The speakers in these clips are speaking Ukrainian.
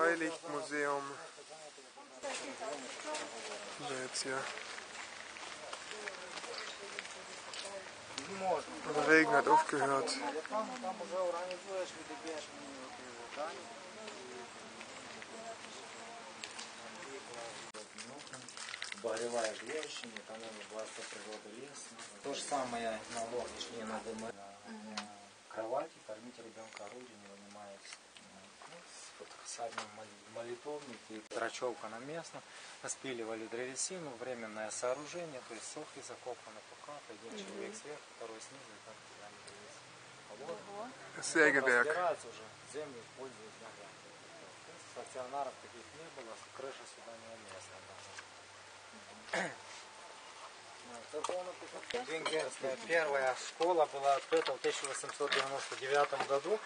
Freilichtmuseum. Да, jetzt hier. Regen hat aufgehört. Боревая гречнина, экономия власти природы леса. То же самое на точнее, надо мы кровати, кормить ребенка орудием садим и трачевка на место. Распиливали древесину, временное сооружение, то есть сохи закопаны по капе, один человек сверху, второй снизу, и там кидали древесину. А вот разбираются уже, землю используют ногами. Стационаров таких не было, крыша сюда не уместна. Венгерская первая школа была открыта в 1899 году.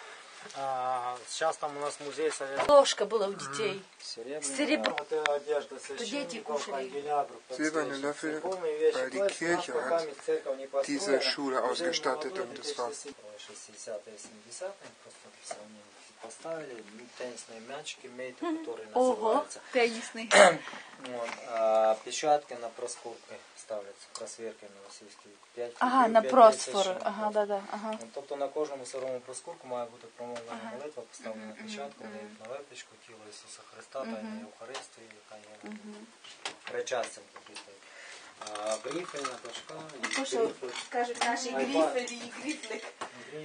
А, Сейчас там у нас музей советского Ложка была у детей. серебряного. Серебро. Вот это одежда дети священников, кушали. канделябров, Silberne подсвечник. Löffel, Церковные вещи. weil die То есть у нас Kirche пока hat церковь не построена. diese Schule Уже ausgestattet молодой und das war 60-е, 70-е, просто для сравнения поставили ну, теннисные мячики мейты, которые Ого, называются. теннисный. Вот, а печатки на проскурки ставляться, просвірки на російській. П'ять Ага, купюр, на п'ять просфор. тисяч. Ага, да, да. Ага. Ну, Тобто на кожному сирому проскурку має бути промовлена молитва, поставлена печатка, на випічку тіла Ісуса Христа, та й Євхаристії, яка є причастям такий. А грифельна дошка, і То, що грифель. скажуть наші Айпад. гріфелі і гріфлик.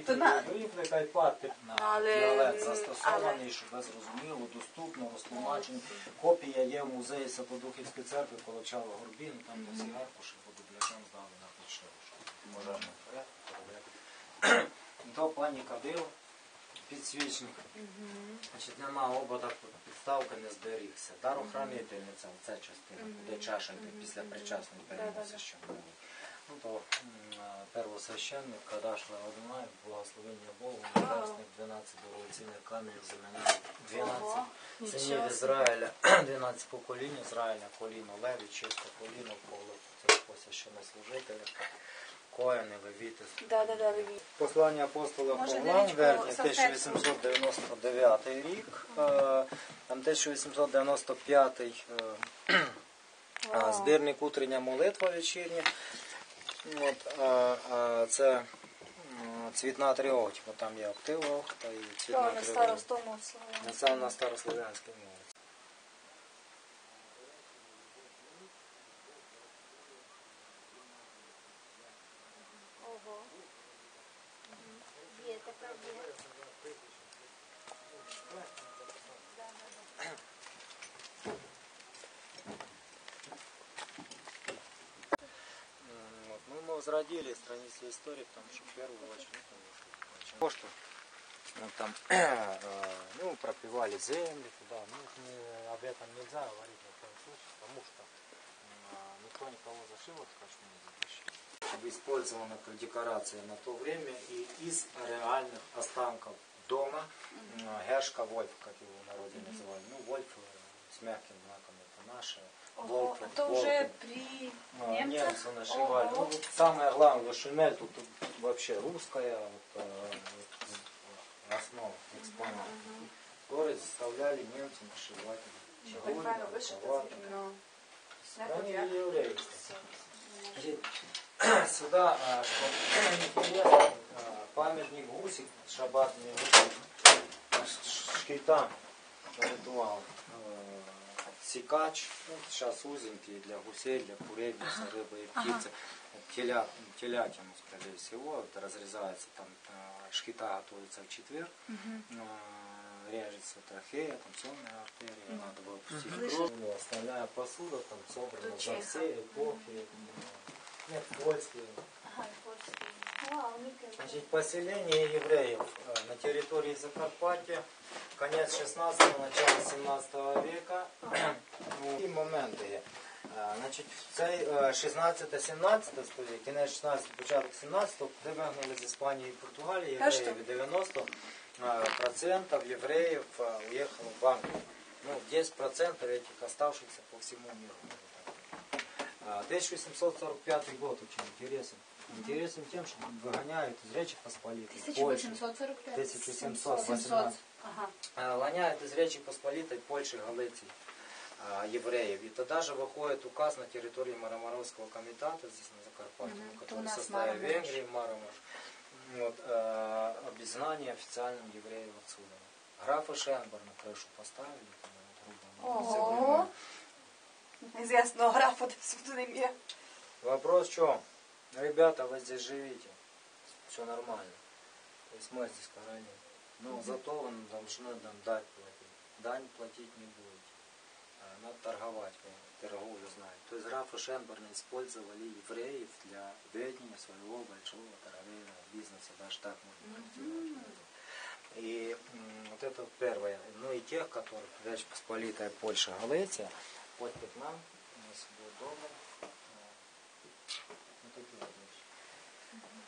То на- айпад тип на Але- діалект застосований, щоб ви зрозуміло, доступно, розтлумачено. Копія є в музеї Святодухівської церкви Колочава Горбін, там де всі аркуші по дубляшам здали на щоб в пожежному порядку пані Кадил, підсвічник. Значить, нема обода, підставка не зберігся. Дарохранительниця, ця частина, де чаша йде після причасної переносить, що було. А, первосвященник, Кадашла Одунай, благословення Богу, небесних 12 дорогоцінних каменів замінили 12 синів Ізраїля, 12 поколінь Ізраїля, коліно Леві, чисте коліно, коло церква священнослужителя, коїни, левіти. Да, да, да, Послання апостола Павла, Дарічко, 1899 рік, е, там 1895 е, збірник утрення молитва вечірня. От, а, а, це цвітна тривога, бо там є актива та і цвітна старостому. Це на старослов'янській мові. Возродили страницы истории, потому что первую очередь, ну, что там, э, ну, пропивали земли туда, ну, это не- об этом нельзя говорить ни в коем случае, потому что а, никто никого за шиворот скажем, не затащил. Использована как декорация на то время и из реальных останков дома Гершка Вольф, как его в народе называли. Ну, Вольф э, с мягким знаком, наши, Волкли. Это уже при ну, а немцах? Немцы нашивали. Ну, вот самое главное, шинель тут, вообще русская вот, э, вот, основа, экспонат. Угу. Город заставляли немцев нашивать. Червоные, ну, Они. Сюда, памятник гусик, шабатный ну, гусик, шкита, ритуал. Э, Сикач, ну, сейчас узенький для гусей, для курей, для рыбы и птицы. Теля, телятину, скорее всего, это разрезается, там шкита готовится в четверг, э, режется трахея, там сонная артерия, надо было пустить кровь. Ну, Остальная посуда там собрана Тут за все эпохи. э, Нет, польские. Ага, польський. Вау, Ніка. Значит, поселение евреев территории Закарпаття, конец 16 начало 17 века. І моменти є. Значить, в цей е, 16-17 століття, кінець 16 початок 17 вигнали з Іспанії і Португалії євреїв, і 90 е, процентов євреїв е, в Англию. Ну, 10 процентов этих оставшихся по всему миру. 1845 год очень интересен. Интересен тем, что выгоняют из Речи Посполитой. Польши. 1845. 1718. Ага. гоняют из Речи Посполитой, Польши, Галиции э, евреев. И тогда же выходит указ на территории Марамаровского комитета, здесь на Закарпатье, Мгм. который в составе. Венгрии, Марамаш, вот, э, об изгнании официальным евреев отсюда. Графа Шенберна крышу поставили, там, Ого. Незвісного графа не є. Вопрос в чем? Ребята, вы здесь живите. Все нормально. То есть мы здесь короли. Но зато вы должны нам дать платить. Дань платить не будете. А, Надо торговать, торговлю знаете. То есть графы Шенберна использовали евреев для ведения своего большого торговельного бизнеса. Даже так можно трактовать. И вот это первое. Ну и тех, которых Речь Посполитая, Польша, хоть к нам, у нас будет дома. Вот такие вот вещи.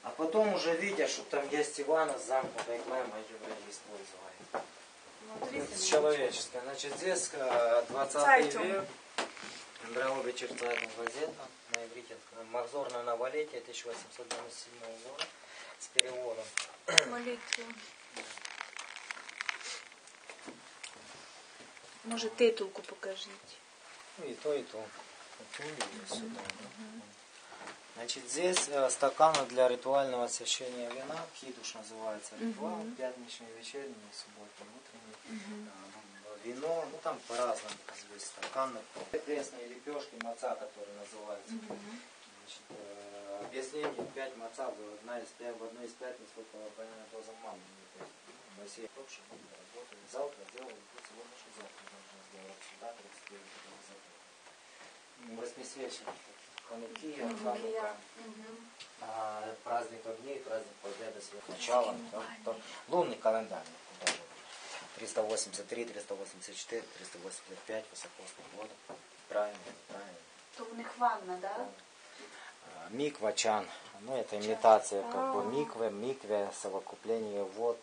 А потом уже видя, что там есть Ивана с замкнутой клеммой, евреи использовали. Это человеческое. Значит, здесь э, 20 Цайтунг. век. Андреович Цайтунг газета на иврите. Махзорное новолетие 1897 года с переводом. Молитву. Може, титулку покажіть. Ну, и то, и то. Вот и сюда, да. Значит, здесь э, стаканы для ритуального освящения вина. Кидуш называется ритуал. Пятничный, вечерний, субботний, утренний. А, Вино, ну там по-разному. Здесь стаканы. Пресные лепешки, маца, которые называются. Значит, э, объяснение, 5 маца в, одна из, пя- в одной из пятниц выпала двойная доза мамы. То есть Бассейн тоже работает. Завтра делаем, сегодня что завтра. Сюда 39 завтра. Восьмисвечник. Ханукия, Ханука. А, праздник огней, праздник победы с началом. лунный календарь. даже. 383, 384, 385 высокосный года. Правильно, правильно. То в них ванна, да? А, Миква чан. Ну, это имитация как бы миквы, микве, совокупление вод.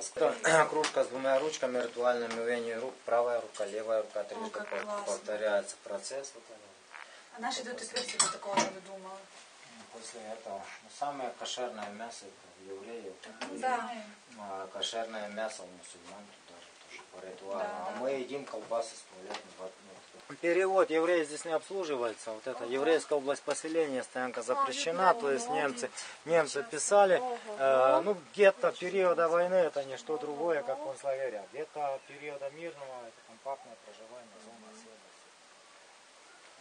ск- Кружка с двумя ручками, ритуальное мывение рук, правая рука, левая рука, трижды повторяется процесс. Вот А наші дотепер себе такого не додумали. После этого ну, самое кошерное мясо это евреев. Да. а, кошерное мясо у мусульман даже тоже по ритуалу. Да, а мы едим колбасы с туалетным Перевод евреи здесь не обслуживается. Вот это еврейская область поселения, стоянка запрещена. То есть немцы, немцы писали, э, ну где-то периода войны это не что другое, как концлагеря. Где-то периода мирного это компактное проживание.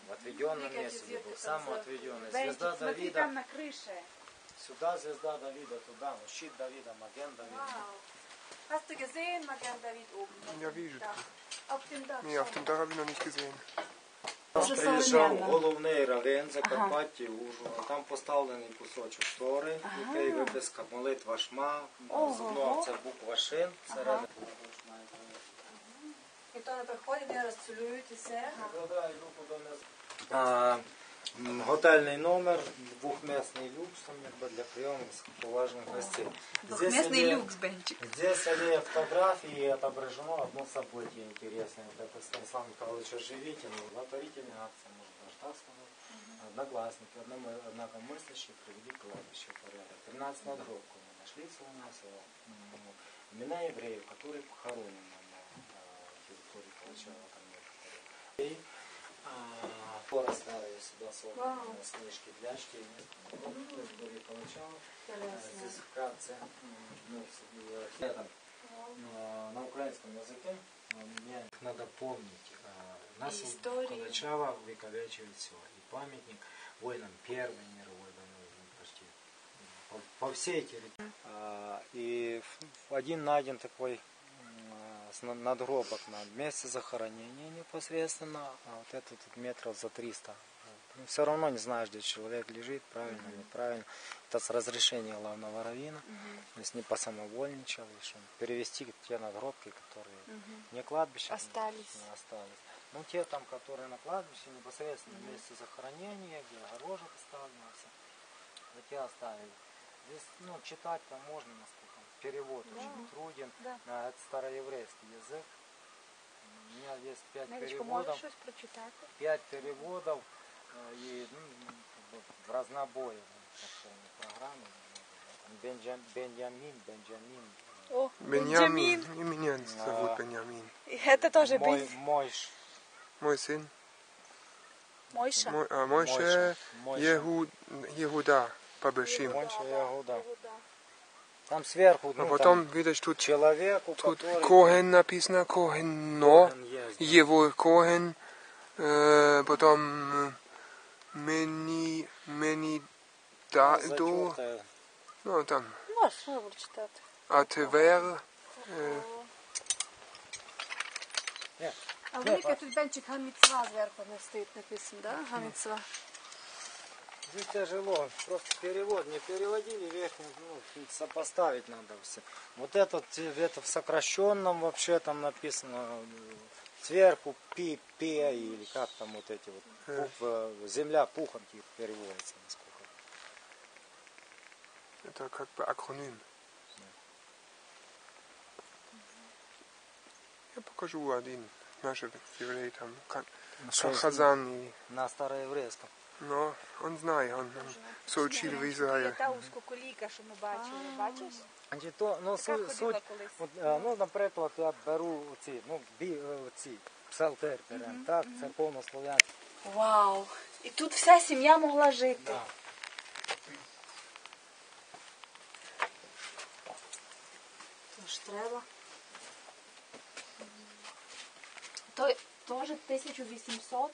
В отведенном месте, был самый отведенный. Звезда Давида, на крыше. сюда звезда Давида, туда, ну, щит Давида, маген Давида. Hast du gesehen, Magen David oben? Ja, wie das? Auf dem Dach. Nee, auf dem Dach habe ich noch nicht gesehen. Приїжджав головний равен Закарпаття, Ужгород. Там поставлений кусочок штори, який виписка молитва шма, знову це буква шин. всередині. І то не приходять, не розцілуєтеся. Викладають руку до низ. А, м, Готельний номер, двохмісний люкс там, якби, для прийому поважних гостей. Двохмісний Здесь люкс, Бенчик. Здесь аллея фотографий отображено одно событие интересное. Это Станислав Михайлович Оживитин, благотворительная акция, можно даже так сказать. Одноклассники, одному- однокомыслящие привели кладбище в порядок. 13 надгробков мы нашли у нас м, имена евреев, которые похоронены на э, ничего там не. И а, пора старые согласованные Вау. снежки для. Вот, были поначалу. Здесь вкратце ну, э, а, на украинском языке а, мне надо помнить. А, нас поначалу выковечивает все. И памятник воинам Первой мировой войны ну, почти по, по всей территории. И один на один такой надгробок на месте захоронения непосредственно, а вот это тут метров за 300. Ну, все равно не знаешь, где человек лежит, правильно, неправильно. Это с разрешения главного равина, то есть не посамовольничал, перевести те надгробки, которые не кладбище Остались. не остались. Ну, те там, которые на кладбище, непосредственно в месте захоронения, где огорожек оставлено, все. Вот те оставили. Здесь, ну, читать-то можно, насколько. Перевод очень труден. Да. А, Это староеврейский язык. У меня есть пять Нелечко, переводов. Пять переводов э, и ну, в разнобое ну, программы. Там Бенджам- Бенджамин, Бенджамин, О. Benjamin. И меня зовут Benjamin. И это тоже Мой, Бен. мой, ж- Мой сын. Мойша. Мой, а Мойша. Мойша. Еху, Ехуда по. Мойша Ягуда. Там сверху, А ну, потом, там видишь, тут, человеку, тут который... Коhen написано, Коhen, но, Коген есть. его Коhen, э, потом э, Мени, Мени, да, до, Зачёртая. ну, там, Можеш вибор читати. Атвер, э, А велике тут бенчик Гаміцва зверху не стоїть написано, да? Гаміцва. Здесь тяжело, просто перевод не переводили верхний, ну, сопоставить надо все. Вот этот, э, это в сокращенном вообще там написано э, сверху пи, пе или как там вот эти вот буквы, земля пухом типа переводится насколько. это как бы акроним. Я покажу один, наши евреи там, Ка- Что с- Хазан, На староеврейском. Но он знает, он, учил в Израиле. Та узкоколійка, що ми бачили, бачиш? Значить, то, ну, суть, ходила суть колись. от, е, ну, наприклад, я беру ці, ну, бі, е, ці, псалтир беремо, так, церковно-слов'янський. Вау. І тут вся сім'я могла жити. Да. Тож треба. То теж 1800.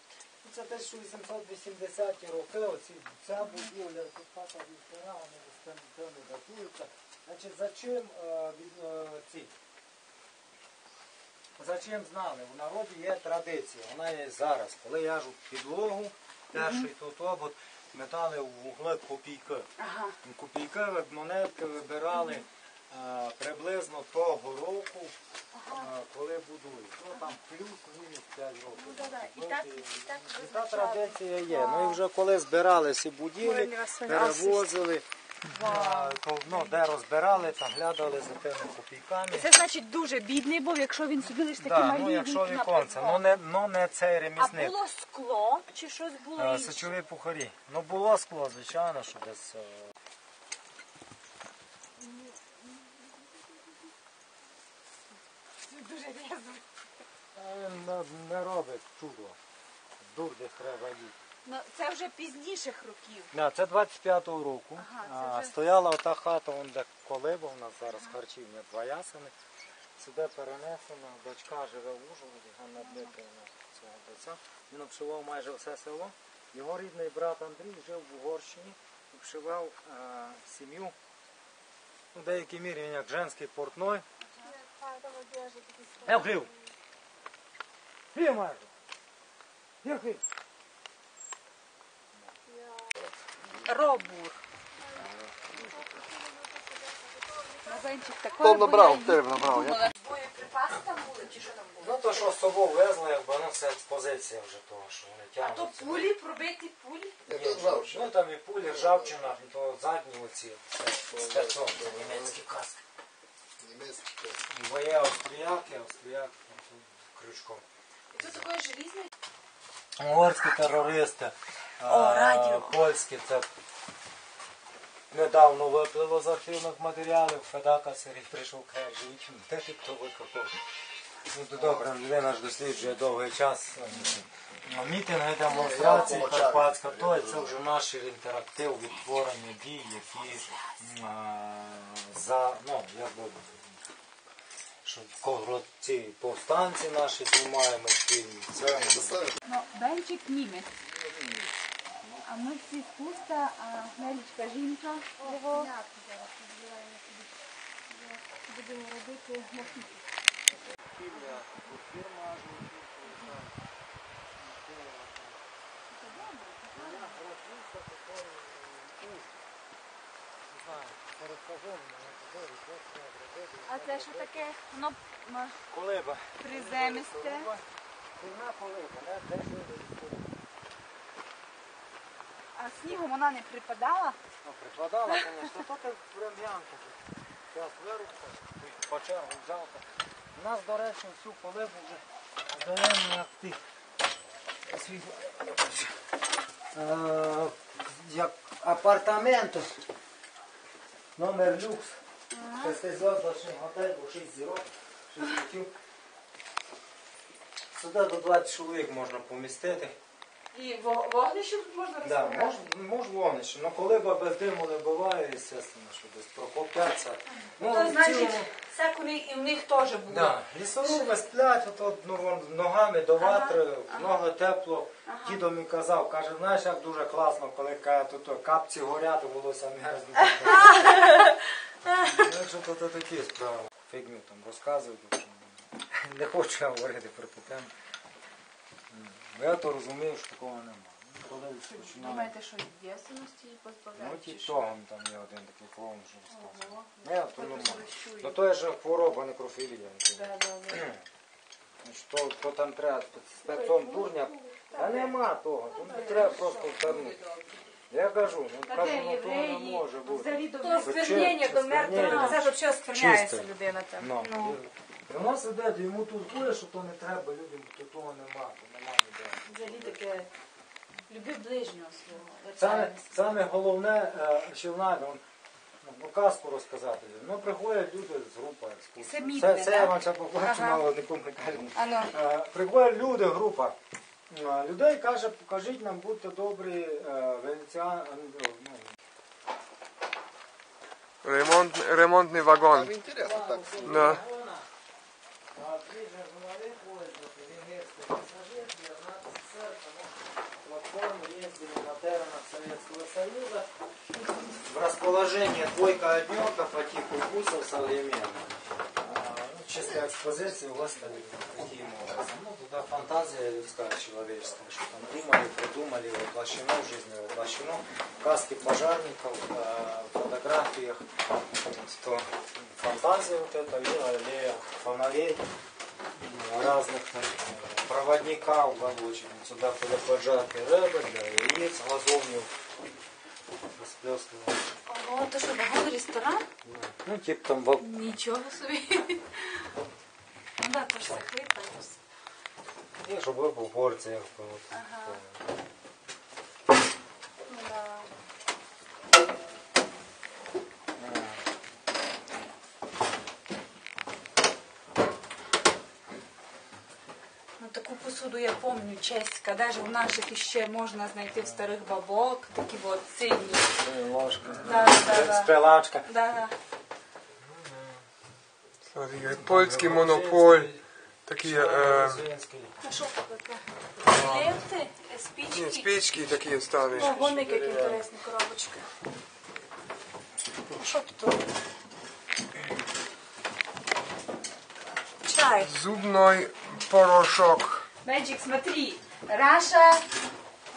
Це 1880 роки, оці, ця будівля, тут хата відкрила, вони до не датуються. Значить, за чим е, від, е, ці? За чим знали? В народі є традиція, вона є зараз. Коли яжуть підлогу, перший тут обод, метали в вугли копійки. Ага. Копійки монетки вибирали е, приблизно того року, е, коли будують. Ну там плюс-мінус 5 років. Ну, да-да. І так, і так І та визначали. традиція є. Ну і вже коли збирали ці будівлі, перевозили, а, то, ну, де розбирали, там глядали за тими копійками. Це значить дуже бідний був, якщо він собі лише такі Да, малі ну, якщо вікна віконце, ну придбав. не, ну не цей А ремісник. було скло чи щось було Е, інше? Сечові пухарі. Ну було скло, звичайно, що десь. е, Дуже різно. Він не, не робить чудо. Дурди треба їти. Ну, це вже пізніших років. Да, це 25-го року. Ага, це а, вже- Стояла ота хата, вон де колиба, у нас зараз харчівня два ясени. Сюди перенесена, дочка живе в Ужгороді, Ганна Дмитрівна цього доча. Він обшивав майже все село. Його рідний брат Андрій жив в Угорщині, обшивав е, сім'ю. В деякій мірі він як женський портной. Я вхлів. Хлів майже. Я хлів. Робур. Бенчик такий. Хто набрав? Ти набрав, я? Боєприпаси там були чи що там було? Ну то, що з собою везли, якби ну це експозиція вже того, що вони А то пулі, пробиті пулі? Ні. Ну там і пулі, ржавчина, і то задні оці спецом, німецькі каски. Теж. Бо є австріяки, австріяк крючком. І тут такої желізної? Угорські терористи, О, радіо. польські, це недавно виплило з архівних матеріалів, Федака Сергій прийшов, каже, «Живіть, де ти хто викопав? Ну то добре, людина ж досліджує довгий час. Ну, Мітинги, демонстрації, Карпатська, то це вже наш інтерактив, відтворення дій, які м, за, ну, якби, що кого ці повстанці наші знімаємо фільм. Це Ну, Бенчик німець. А ми всі з пуста, а Нелічка жінка його. Будемо робити мохіто. А це що таке? Воно Колиба. приземисте. Сильна колиба, не А снігом вона не припадала. Ну, прикладала, звісно, то так прям ямка. Зараз вирубка, по чергу взяв. У нас, до речі, всю колибу вже даємо як тих. свій- Е, Як апартаменти. Номер люкс. Шестизв'язочний готель, бо 6 зірок, 6 років. Сюди до 20 чоловік можна помістити. І вогнище тут можна Да, розставляти? мож, мож вогнище, але коли б без диму не буває, звісно, що десь прохопляться. Ну, То в значить, цілому- це коли і в них теж було. Да. Лісоруби сплять, от, от, ну, вон, ногами до ватри, ноги тепло. Дідо мені казав, каже, знаєш, як дуже класно, коли каже, тут о, капці горять, волосся мерзне. Ну, що то, то такі справи. Фігню там розказують. в общем, Не хочу я говорити про ту тему. Я то розумію, що такого немає. Ну, коли починаю. Думаєте, що дійсності Ну, позбавляють? ті чи що? того там є один такий клоун, що розказує. Ого. Не, то чує? Ну то є ж хвороба, некрофілія. Да, да, да. Що, то там треба спецом дурня. Та нема того, тут не треба просто втягнути. Я кажу, ну Та кажу, де ну того не євреї? може бути. Взагалі до То Це сквернення до мертвого, сквернення. це взагалі скверняється Чисте. людина там. Ну. Ну. І Воно сидить, йому тут хує, що то не треба людям, то того нема, то нема. Взагалі таке, люби ближнього свого. Саме, саме головне, е, що он, ну, казку розказати. Ну, приходять люди з групи екскурсії. Це мідне, Це, це я вам ще побачу, Ага. мало нікому не кажу. Ано. Е, Приходять люди, група. Е, Людей каже, покажіть нам, будьте добрі, венеціан, ну, Ремонт, ремонтний вагон. Там так. Да. В расположении двойка однёков, а типа вкусов современных. А, ну, Чисто экспозиции выставили таким образом. Ну, туда фантазия людская, человеческая, что там думали, придумали, воплощено в жизни, воплощено. Каски пожарников, в фотографиях, что фантазия вот эта, и аллея фонарей разных там, э, проводников рабочих. Сюда были поджарки рыбы, для яиц, газовню расплескивали. Ого, то що, вагон ресторан? Ну, типа там вок- Нічого собі. Ну так, то ж закрита. Ні, щоб ви по порціях. по- Ага. таку посуду я пам'ятаю, чеська, навіть в наших іще можна знайти в старих бабок, такі от сині. Е, Ложка. Да, да, да. Стрелачка. Да, да. Смотри, Польський монополь. Такі е, А що це таке? Ленти, спички. ні, спички такі старі. О, гоник, які інтересні коробочки. А Що тут? Чай. Зубний порошок. Magic, смотри. Russia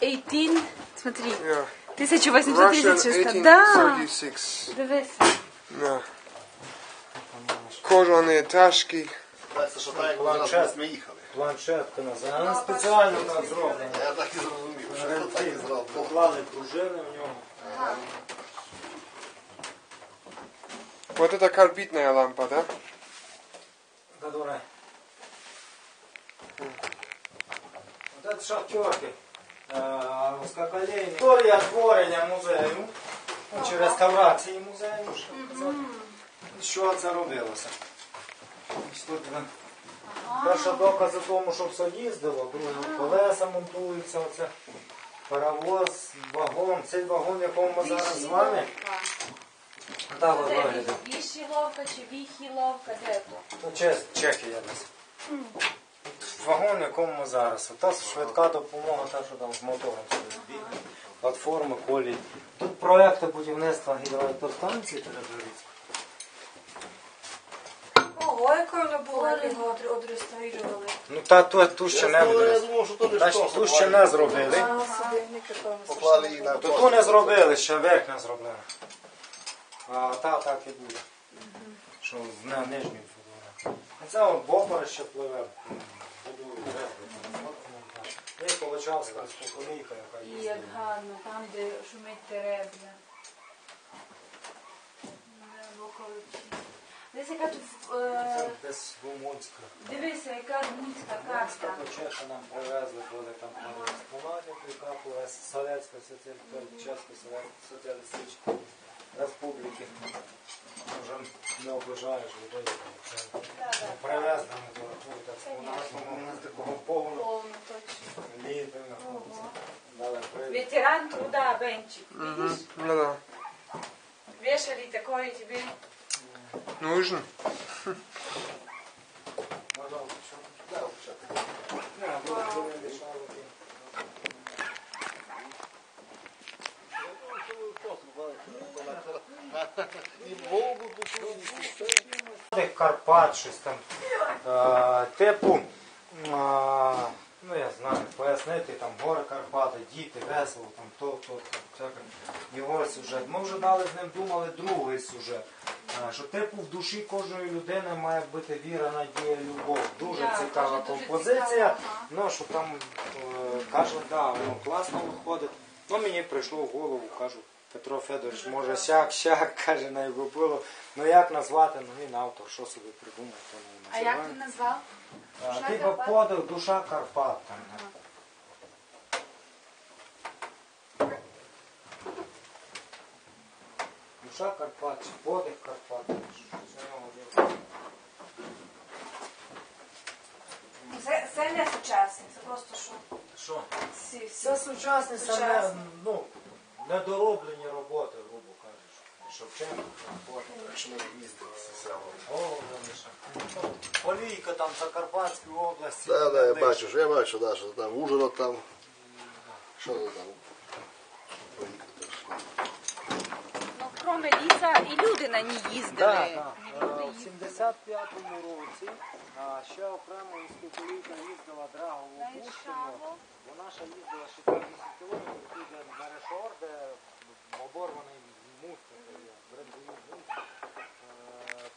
18, смотри. Yeah. 1836. Russian Да. 1836. Дивись. Yeah. Кожані ташки. Так, що так, як ми раз ми їхали. Планшетка називається. Вона спеціально так зроблена. Я так і зрозумів, що це так і зроблено. Поклали пружини в нього. Вот это карбидная лампа, да? Которая... Вот Это шахтерки. Узкоколейні. Історія творення музею. Ну, чи реставрації музею, що казати. Що це робилося? Тут перша докази тому, що все їздило, друге колеса монтуються, оце паровоз, вагон. Цей вагон, в якому ми зараз з вами. Так, от виглядає. Віщіловка чи віхіловка, де то? Ну, чес, чеки якось. Вагон, в якому ми зараз. Та швидка допомога, та, що там з мотором стоїть. Платформи, колії. Тут проекти будівництва гідроелектростанції переберуть. Ого, якою вона була, як його одр- одреставрували. Ну та ту, ту ще не Я буде. думав, що то не Та ту ще не зробили. Поклали її на То ту не зробили, ще верх не зробили. А та так і буде. Що на нижній фігурі. А це бокор ще пливе. Будують І Получавська споконійка, яка І як їздить. гарно, там, де шумить теребля. Десь яка тут, е, Це десь Румунська. дивися, яка Румунська карта. почеша нам привезли, коли там експонатів, яка була советська, чесько-соціалістична. Республіки. Вже не обижаєш людей. Привезли Привез на температуру, у нас такого повного точно. літа. Ветеран труда, Бенчик. Видишь? Ну да. Вешали такое тебе. Нужен. Тих Карпат, щось там. Типу, ну я знаю, пояснити, там гори Карпати, діти, весело, там то, то, то, всяке. Його сюжет. Ми вже дали з ним думали другий сюжет. Що типу в душі кожної людини має бути віра, надія, любов. Дуже Да, цікава дуже композиція. цікаво, ага. Ну, що там е, каже, да, воно класно виходить. Ну, мені прийшло в голову, кажу, Петро Федорович, може сяк, сяк, каже, на його було. Ну як назвати? Ну він автор, що собі придумав, то не А як ти назвав? А, Душа Типа Карпат? подих, душа Карпат. Там, Душа Карпат, чи подих Карпат. Це, це не сучасне, це просто що. Що? Всі, всі. Це Сучасні. саме, ну, недороблені роботи, грубо кажучи. Шевченко, Карпат. Якщо ми їздилися село. Полійка там в Закарпатській області. Так, так, я бачу, що я бачу, да, що там Ужгород там. Що то там? Кроме ліса, і люди на ній їздили. Так, так. Е, В 75-му році ще окремо інститутівка їздила Драгову Пущину. Вона ще їздила 60 кілометрів тут де Мерешор, де оборваний муст, брендовий муст.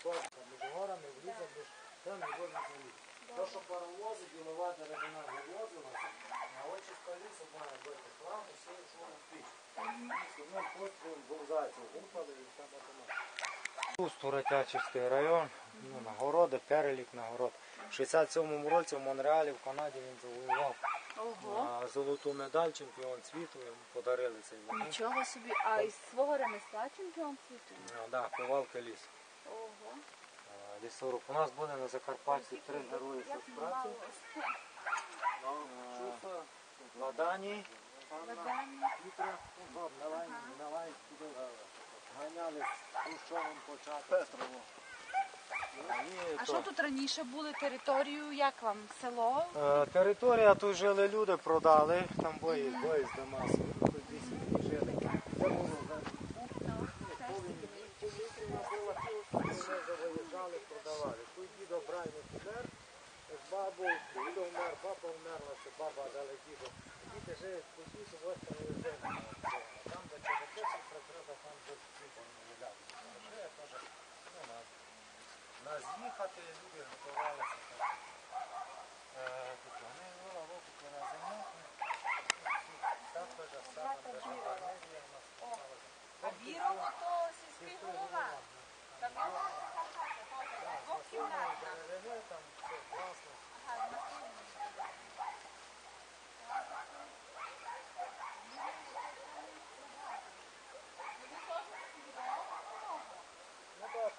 Е, між горами влізав, між там і возить заліз. То, що паровози, ділова деревина вивозилася, а очі коліса має бути плавно, все йшло на піч. Одним пострілом був гупали і все автомат. Туратячівський район, ну, нагороди, перелік нагород. В 67-му році в Монреалі в Канаді він завоював Ого. а, золоту медаль, чемпіон світу, йому подарили цей вогонь. Нічого собі. А із свого ремесла чемпіон світу? А, да, повалка ліс. Ого. Лісоруб. У нас буде на Закарпатті три герої соцпраці. А, Ладані, Пітра, ну, баб, Навай, Навай, ганяли з Хрущовим почати. А що тут раніше були територію, як вам? Село? Е, Територія тут жили люди, продали, там бої, бої з Дамасу. був, діда вмер, баба вмерла, що баба дала діду. Діти живуть по світу, в острові землі. Там, де черепочі прикрита, там до світу не виляти. Вже я теж, ну, на, на з'їхати люди готувалися. так. вони теж саме, де гарнерія в нас. А віру хто?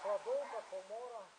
кладовка, комора.